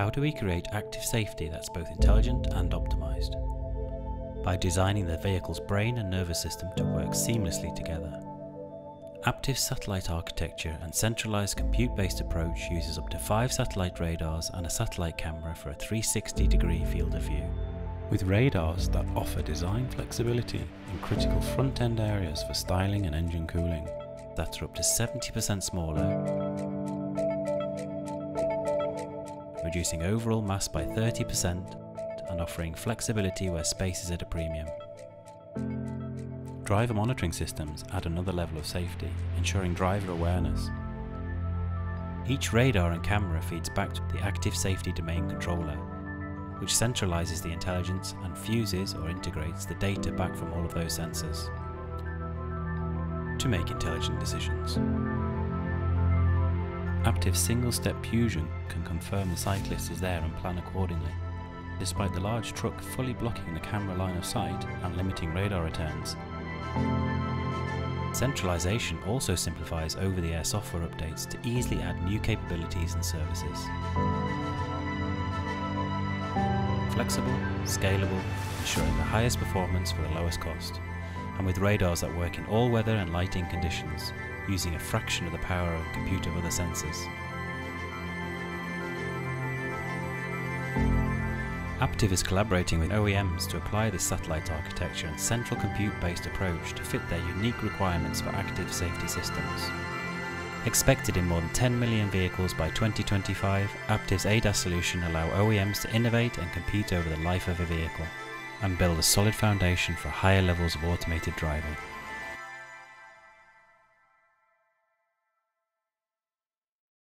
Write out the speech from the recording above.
How do we create active safety that's both intelligent and optimized? By designing the vehicle's brain and nervous system to work seamlessly together. Aptiv's satellite architecture and centralized compute-based approach uses up to five satellite radars and a satellite camera for a 360 degree field of view. With radars that offer design flexibility in critical front-end areas for styling and engine cooling that are up to 70% smaller, reducing overall mass by 30% and offering flexibility where space is at a premium. Driver monitoring systems add another level of safety, ensuring driver awareness. Each radar and camera feeds back to the active safety domain controller, which centralizes the intelligence and fuses or integrates the data back from all of those sensors to make intelligent decisions. Aptiv's single-step fusion can confirm the cyclist is there and plan accordingly. Despite the large truck fully blocking the camera line of sight and limiting radar returns, Centralization also simplifies over-the-air software updates to easily add new capabilities and services. Flexible, scalable, ensuring the highest performance for the lowest cost, and with radars that work in all weather and lighting conditions, using a fraction of the power of compute of other sensors. Aptiv is collaborating with OEMs to apply this satellite architecture and central compute-based approach to fit their unique requirements for active safety systems. Expected in more than 10 million vehicles by 2025, Aptiv's ADAS solution allow OEMs to innovate and compete over the life of a vehicle and build a solid foundation for higher levels of automated driving.